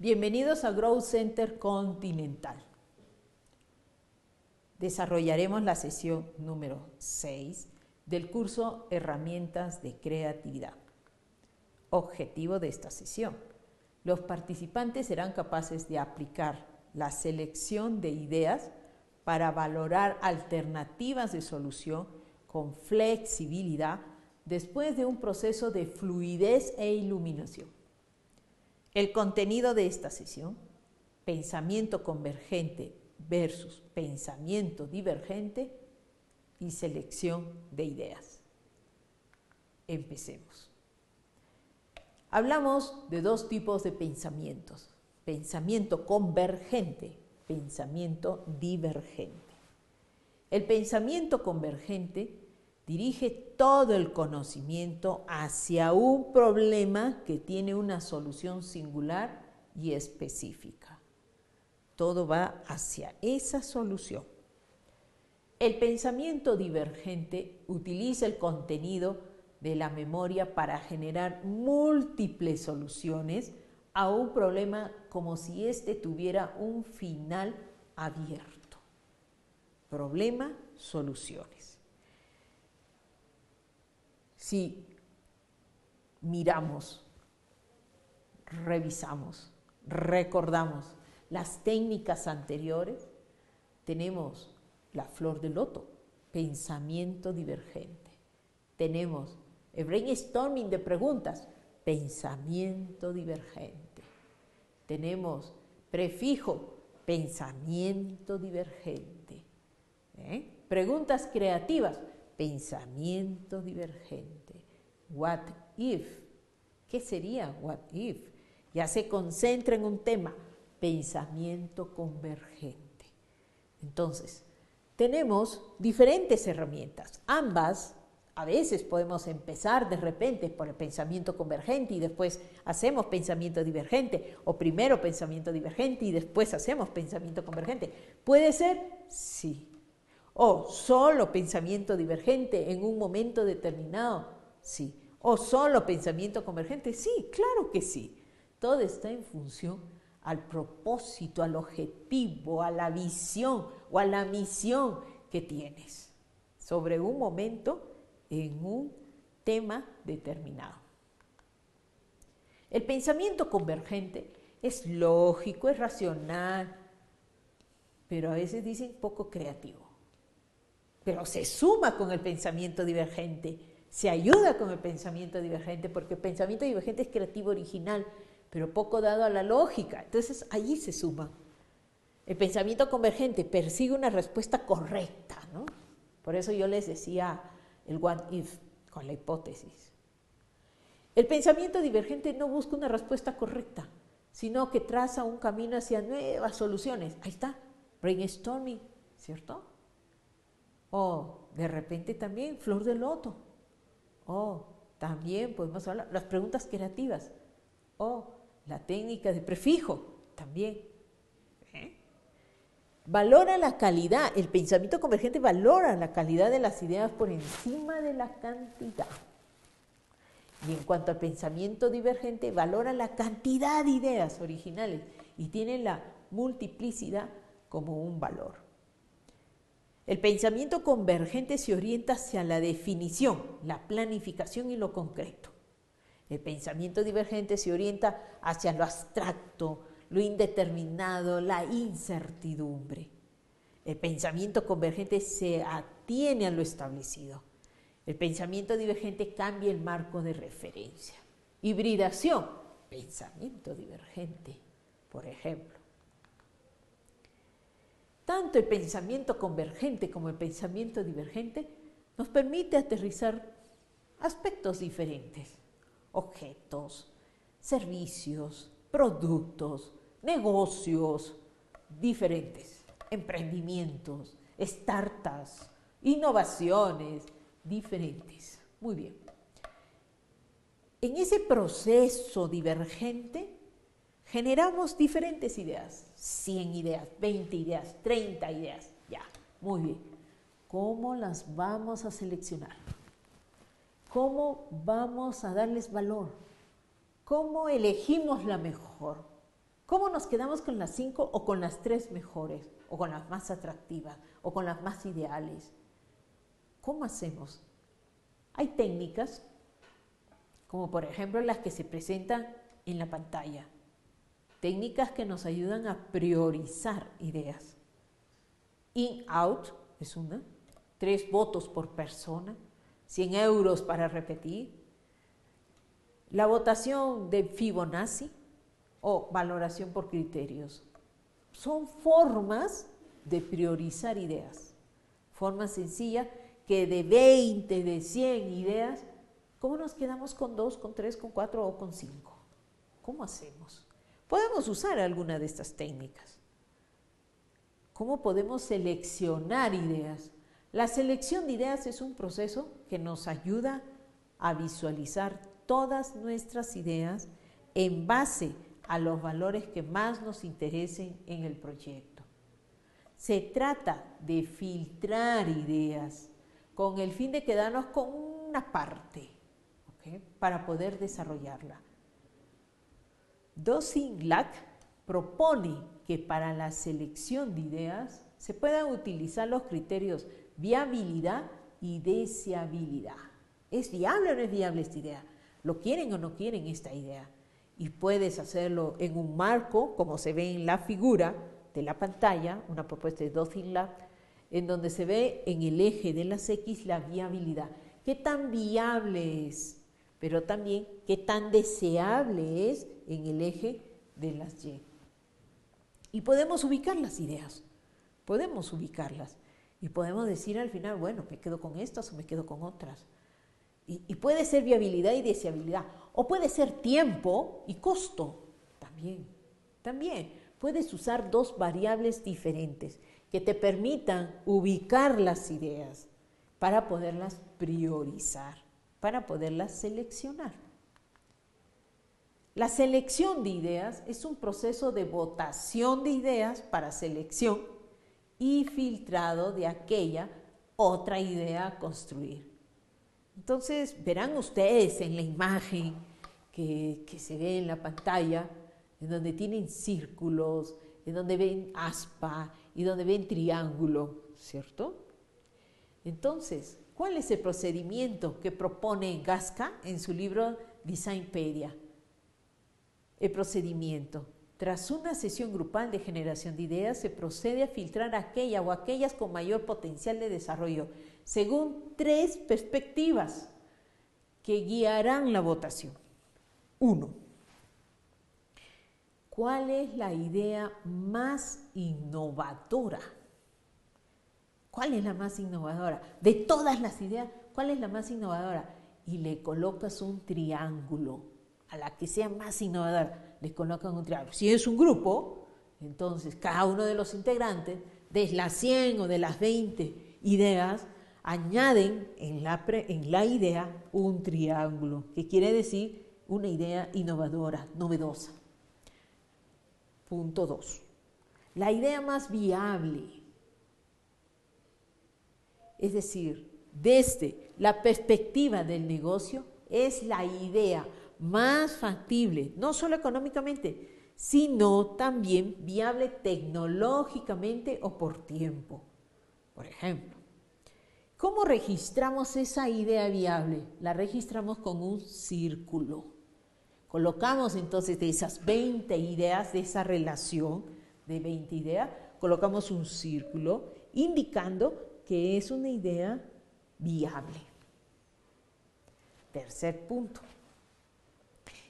Bienvenidos a Growth Center Continental. Desarrollaremos la sesión número 6 del curso Herramientas de Creatividad. Objetivo de esta sesión. Los participantes serán capaces de aplicar la selección de ideas para valorar alternativas de solución con flexibilidad después de un proceso de fluidez e iluminación. El contenido de esta sesión, pensamiento convergente versus pensamiento divergente y selección de ideas. Empecemos. Hablamos de dos tipos de pensamientos, pensamiento convergente, pensamiento divergente. El pensamiento convergente dirige todo el conocimiento hacia un problema que tiene una solución singular y específica. Todo va hacia esa solución. El pensamiento divergente utiliza el contenido de la memoria para generar múltiples soluciones a un problema como si éste tuviera un final abierto. Problema, soluciones si miramos, revisamos, recordamos las técnicas anteriores, tenemos la flor de loto, pensamiento divergente. Tenemos el brainstorming de preguntas, pensamiento divergente. Tenemos prefijo, pensamiento divergente. ¿Eh? Preguntas creativas, pensamiento divergente. What if? ¿Qué sería what if? Ya se concentra en un tema, pensamiento convergente. Entonces, tenemos diferentes herramientas. Ambas, a veces podemos empezar de repente por el pensamiento convergente y después hacemos pensamiento divergente, o primero pensamiento divergente y después hacemos pensamiento convergente. ¿Puede ser? Sí. O solo pensamiento divergente en un momento determinado, sí. O solo pensamiento convergente, sí, claro que sí. Todo está en función al propósito, al objetivo, a la visión o a la misión que tienes sobre un momento en un tema determinado. El pensamiento convergente es lógico, es racional, pero a veces dicen poco creativo pero se suma con el pensamiento divergente, se ayuda con el pensamiento divergente, porque el pensamiento divergente es creativo original, pero poco dado a la lógica. Entonces allí se suma. El pensamiento convergente persigue una respuesta correcta, ¿no? Por eso yo les decía el what if con la hipótesis. El pensamiento divergente no busca una respuesta correcta, sino que traza un camino hacia nuevas soluciones. Ahí está, brainstorming, ¿cierto? O de repente también flor de loto. O también podemos hablar las preguntas creativas. O la técnica de prefijo también. ¿Eh? Valora la calidad, el pensamiento convergente valora la calidad de las ideas por encima de la cantidad. Y en cuanto al pensamiento divergente, valora la cantidad de ideas originales y tiene la multiplicidad como un valor. El pensamiento convergente se orienta hacia la definición, la planificación y lo concreto. El pensamiento divergente se orienta hacia lo abstracto, lo indeterminado, la incertidumbre. El pensamiento convergente se atiene a lo establecido. El pensamiento divergente cambia el marco de referencia. Hibridación, pensamiento divergente, por ejemplo. Tanto el pensamiento convergente como el pensamiento divergente nos permite aterrizar aspectos diferentes, objetos, servicios, productos, negocios diferentes, emprendimientos, startups, innovaciones diferentes. Muy bien. En ese proceso divergente generamos diferentes ideas, 100 ideas, 20 ideas, 30 ideas, ya, muy bien. ¿Cómo las vamos a seleccionar? ¿Cómo vamos a darles valor? ¿Cómo elegimos la mejor? ¿Cómo nos quedamos con las cinco o con las tres mejores? ¿O con las más atractivas? ¿O con las más ideales? ¿Cómo hacemos? Hay técnicas, como por ejemplo las que se presentan en la pantalla. Técnicas que nos ayudan a priorizar ideas. In-out es una. Tres votos por persona. 100 euros para repetir. La votación de Fibonacci o valoración por criterios. Son formas de priorizar ideas, formas sencillas que de 20, de 100 ideas, ¿cómo nos quedamos con dos, con tres, con cuatro o con cinco? ¿Cómo hacemos? Podemos usar alguna de estas técnicas. ¿Cómo podemos seleccionar ideas? La selección de ideas es un proceso que nos ayuda a visualizar todas nuestras ideas en base a los valores que más nos interesen en el proyecto. Se trata de filtrar ideas con el fin de quedarnos con una parte para poder desarrollarla. Lack propone que para la selección de ideas se puedan utilizar los criterios viabilidad y deseabilidad. ¿Es viable o no es viable esta idea? ¿Lo quieren o no quieren esta idea? y puedes hacerlo en un marco, como se ve en la figura de la pantalla, una propuesta de Dothin Lab, en donde se ve en el eje de las X la viabilidad. ¿Qué tan viable es? Pero también qué tan deseable es en el eje de las Y. Y podemos ubicar las ideas, podemos ubicarlas y podemos decir al final, bueno, me quedo con estas o me quedo con otras. Y, puede ser viabilidad y deseabilidad. O puede ser tiempo y costo. También. También. Puedes usar dos variables diferentes que te permitan ubicar las ideas para poderlas priorizar, para poderlas seleccionar. La selección de ideas es un proceso de votación de ideas para selección y filtrado de aquella otra idea a construir. Entonces verán ustedes en la imagen que, se ve en la pantalla, en donde tienen círculos, en donde ven aspa y donde ven triángulo, ¿cierto? Entonces, ¿cuál es el procedimiento que propone Gasca en su libro Designpedia? El procedimiento. Tras una sesión grupal de generación de ideas, se procede a filtrar aquella o aquellas con mayor potencial de desarrollo según tres perspectivas que guiarán la votación. Uno, ¿cuál es la idea más innovadora? ¿Cuál es la más innovadora? De todas las ideas, ¿cuál es la más innovadora? Y le colocas un triángulo. A la que sea más innovadora, le colocas un triángulo. Si es un grupo, entonces cada uno de los integrantes, de las 100 o de las 20 ideas, añaden en la, en la idea un triángulo, que quiere decir una idea innovadora, novedosa. Punto 2. La idea más viable, es decir, desde la perspectiva del negocio, es la idea más factible, no solo económicamente, sino también viable tecnológicamente o por tiempo. Por ejemplo, ¿Cómo registramos esa idea viable? La registramos con un círculo. Colocamos entonces de esas 20 ideas, de esa relación de 20 ideas, colocamos un círculo indicando que es una idea viable. Tercer punto.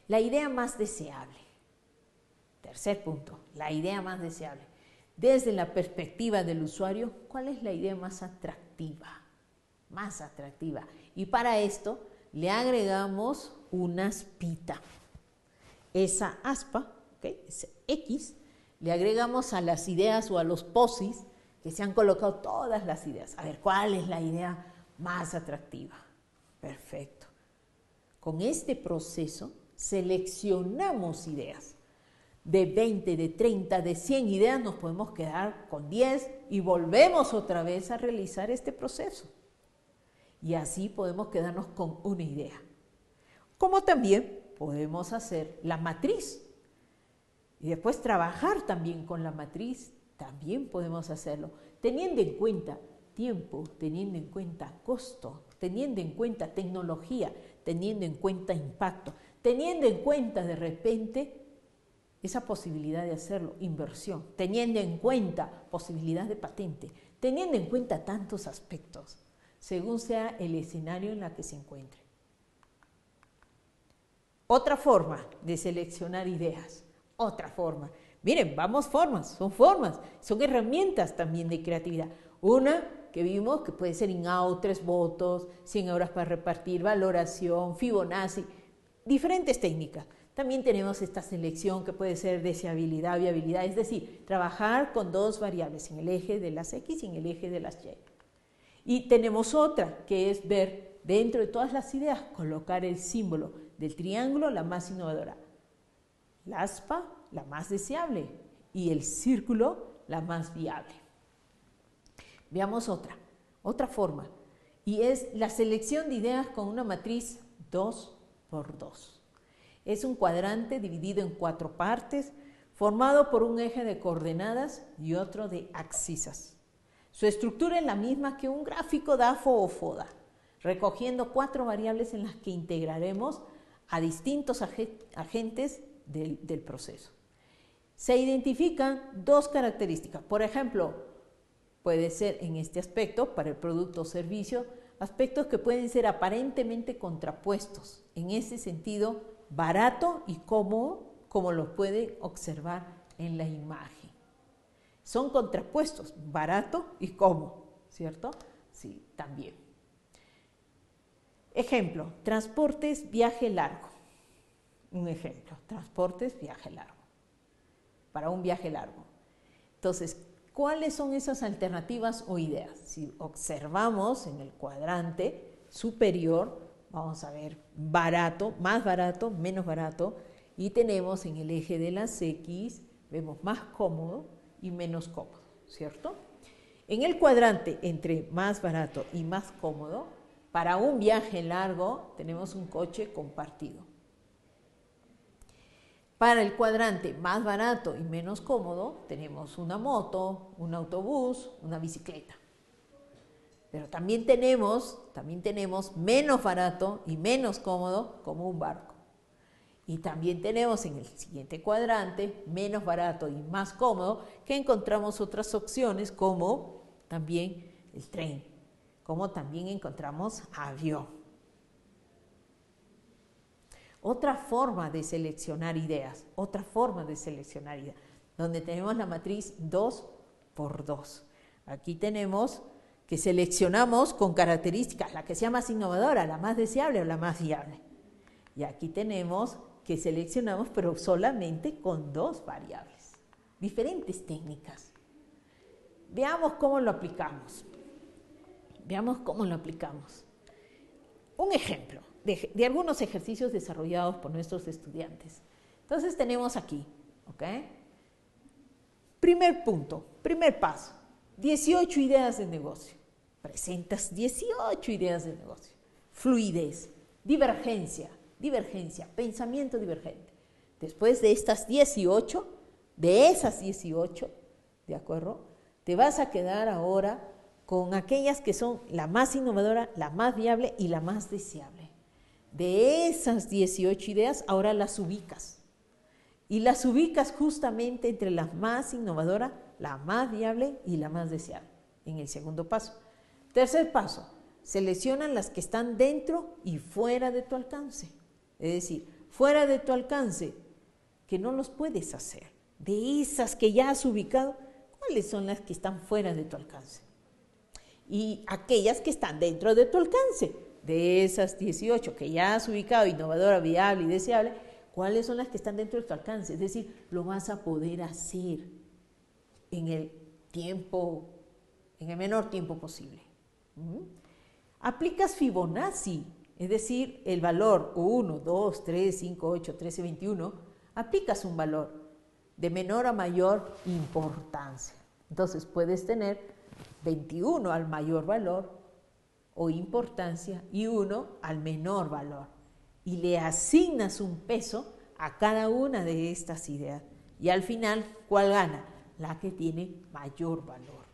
La idea más deseable. Tercer punto, la idea más deseable. Desde la perspectiva del usuario, ¿cuál es la idea más atractiva? más atractiva. Y para esto le agregamos una aspita. Esa aspa, ese X, le agregamos a las ideas o a los posis que se han colocado todas las ideas. A ver, ¿cuál es la idea más atractiva? Perfecto. Con este proceso seleccionamos ideas. De 20, de 30, de 100 ideas nos podemos quedar con 10 y volvemos otra vez a realizar este proceso y así podemos quedarnos con una idea. Como también podemos hacer la matriz. Y después trabajar también con la matriz, también podemos hacerlo, teniendo en cuenta tiempo, teniendo en cuenta costo, teniendo en cuenta tecnología, teniendo en cuenta impacto, teniendo en cuenta de repente esa posibilidad de hacerlo, inversión, teniendo en cuenta posibilidad de patente, teniendo en cuenta tantos aspectos, según sea el escenario en la que se encuentre. Otra forma de seleccionar ideas, otra forma. Miren, vamos formas, son formas, son herramientas también de creatividad. Una que vimos que puede ser in-out, tres votos, 100 horas para repartir, valoración, Fibonacci, diferentes técnicas. También tenemos esta selección que puede ser deseabilidad, viabilidad, es decir, trabajar con dos variables, en el eje de las X y en el eje de las Y. Y tenemos otra, que es ver dentro de todas las ideas, colocar el símbolo del triángulo, la más innovadora, la aspa, la más deseable, y el círculo, la más viable. Veamos otra, otra forma, y es la selección de ideas con una matriz 2 por 2. Es un cuadrante dividido en cuatro partes, formado por un eje de coordenadas y otro de axisas. Su estructura es la misma que un gráfico DAFO o FODA, recogiendo cuatro variables en las que integraremos a distintos agentes del, del proceso. Se identifican dos características. Por ejemplo, puede ser en este aspecto, para el producto o servicio, aspectos que pueden ser aparentemente contrapuestos. En ese sentido, barato y cómodo, como lo puede observar en la imagen. Son contrapuestos, barato y cómodo, ¿cierto? Sí, también. Ejemplo, transportes, viaje largo. Un ejemplo, transportes, viaje largo. Para un viaje largo. Entonces, ¿cuáles son esas alternativas o ideas? Si observamos en el cuadrante superior, vamos a ver, barato, más barato, menos barato, y tenemos en el eje de las X, vemos más cómodo y menos cómodo, ¿cierto? En el cuadrante entre más barato y más cómodo, para un viaje largo tenemos un coche compartido. Para el cuadrante más barato y menos cómodo tenemos una moto, un autobús, una bicicleta. Pero también tenemos, también tenemos menos barato y menos cómodo como un barco. Y también tenemos en el siguiente cuadrante menos barato y más cómodo que encontramos otras opciones como también el tren, como también encontramos avión. Otra forma de seleccionar ideas, otra forma de seleccionar ideas, donde tenemos la matriz 2 por 2. Aquí tenemos que seleccionamos con características, la que sea más innovadora, la más deseable o la más viable. Y aquí tenemos que seleccionamos, pero solamente con dos variables, diferentes técnicas. Veamos cómo lo aplicamos. Veamos cómo lo aplicamos. Un ejemplo de, algunos ejercicios desarrollados por nuestros estudiantes. Entonces tenemos aquí, ¿ok? Primer punto, primer paso, 18 ideas de negocio presentas 18 ideas de negocio. Fluidez, divergencia, divergencia, pensamiento divergente. Después de estas 18, de esas 18, ¿de acuerdo? Te vas a quedar ahora con aquellas que son la más innovadora, la más viable y la más deseable. De esas 18 ideas, ahora las ubicas. Y las ubicas justamente entre la más innovadora, la más viable y la más deseable, en el segundo paso. Tercer paso, seleccionan las que están dentro y fuera de tu alcance. Es decir, fuera de tu alcance, que no los puedes hacer. De esas que ya has ubicado, ¿cuáles son las que están fuera de tu alcance? Y aquellas que están dentro de tu alcance. De esas 18 que ya has ubicado, innovadora, viable y deseable, ¿cuáles son las que están dentro de tu alcance? Es decir, lo vas a poder hacer en el tiempo, en el menor tiempo posible. Aplicas Fibonacci, es decir, el valor 1, 2, 3, 5, 8, 13, 21, aplicas un valor de menor a mayor importancia. Entonces puedes tener 21 al mayor valor o importancia y 1 al menor valor. Y le asignas un peso a cada una de estas ideas. Y al final, ¿cuál gana? La que tiene mayor valor.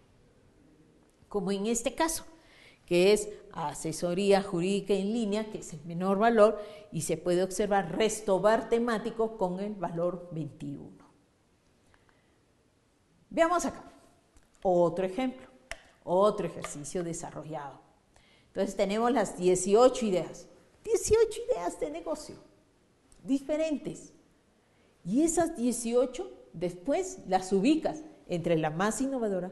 Como en este caso, que es asesoría jurídica en línea, que es el menor valor, y se puede observar restobar temático con el valor 21. Veamos acá, otro ejemplo, otro ejercicio desarrollado. Entonces tenemos las 18 ideas, 18 ideas de negocio, diferentes. Y esas 18 después las ubicas entre la más innovadora,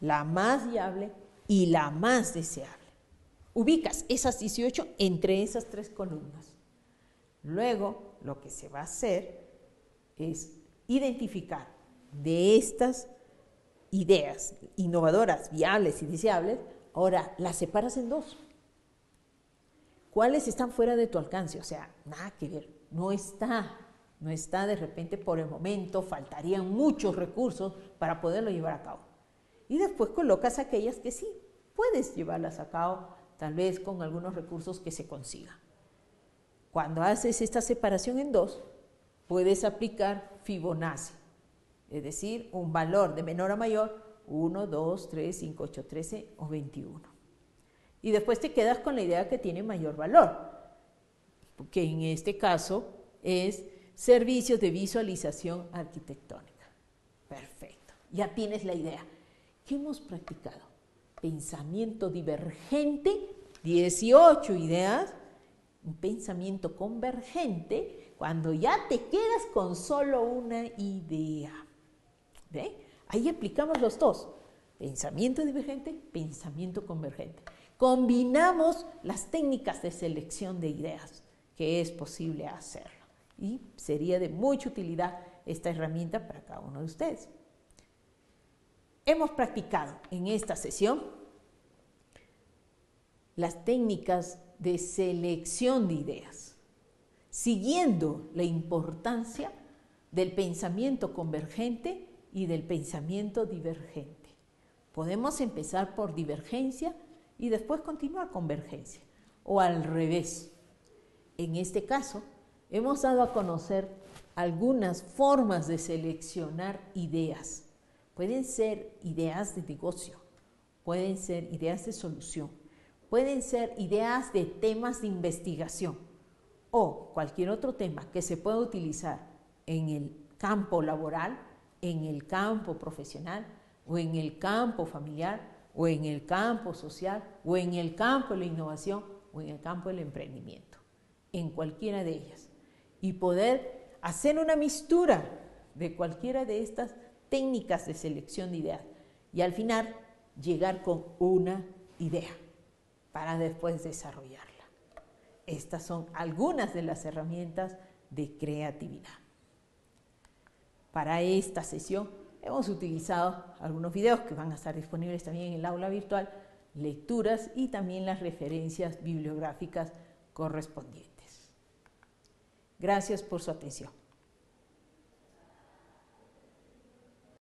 la más viable y la más deseable. Ubicas esas 18 entre esas tres columnas. Luego, lo que se va a hacer es identificar de estas ideas innovadoras, viables y deseables, ahora las separas en dos. ¿Cuáles están fuera de tu alcance? O sea, nada que ver, no está, no está de repente por el momento, faltarían muchos recursos para poderlo llevar a cabo. Y después colocas aquellas que sí, puedes llevarlas a cabo, tal vez con algunos recursos que se consigan. Cuando haces esta separación en dos, puedes aplicar Fibonacci, es decir, un valor de menor a mayor, 1, 2, 3, 5, 8, 13 o 21. Y después te quedas con la idea que tiene mayor valor, que en este caso es servicios de visualización arquitectónica. Perfecto, ya tienes la idea. ¿Qué hemos practicado? Pensamiento divergente, 18 ideas, un pensamiento convergente, cuando ya te quedas con solo una idea. ¿Ve? Ahí aplicamos los dos, pensamiento divergente, pensamiento convergente. Combinamos las técnicas de selección de ideas, que es posible hacerlo. Y sería de mucha utilidad esta herramienta para cada uno de ustedes. Hemos practicado en esta sesión las técnicas de selección de ideas, siguiendo la importancia del pensamiento convergente y del pensamiento divergente. Podemos empezar por divergencia y después continuar convergencia, o al revés. En este caso, hemos dado a conocer algunas formas de seleccionar ideas Pueden ser ideas de negocio, pueden ser ideas de solución, pueden ser ideas de temas de investigación o cualquier otro tema que se pueda utilizar en el campo laboral, en el campo profesional o en el campo familiar o en el campo social o en el campo de la innovación o en el campo del emprendimiento, en cualquiera de ellas. Y poder hacer una mistura de cualquiera de estas técnicas de selección de ideas y al final llegar con una idea para después desarrollarla. Estas son algunas de las herramientas de creatividad. Para esta sesión hemos utilizado algunos videos que van a estar disponibles también en el aula virtual, lecturas y también las referencias bibliográficas correspondientes. Gracias por su atención.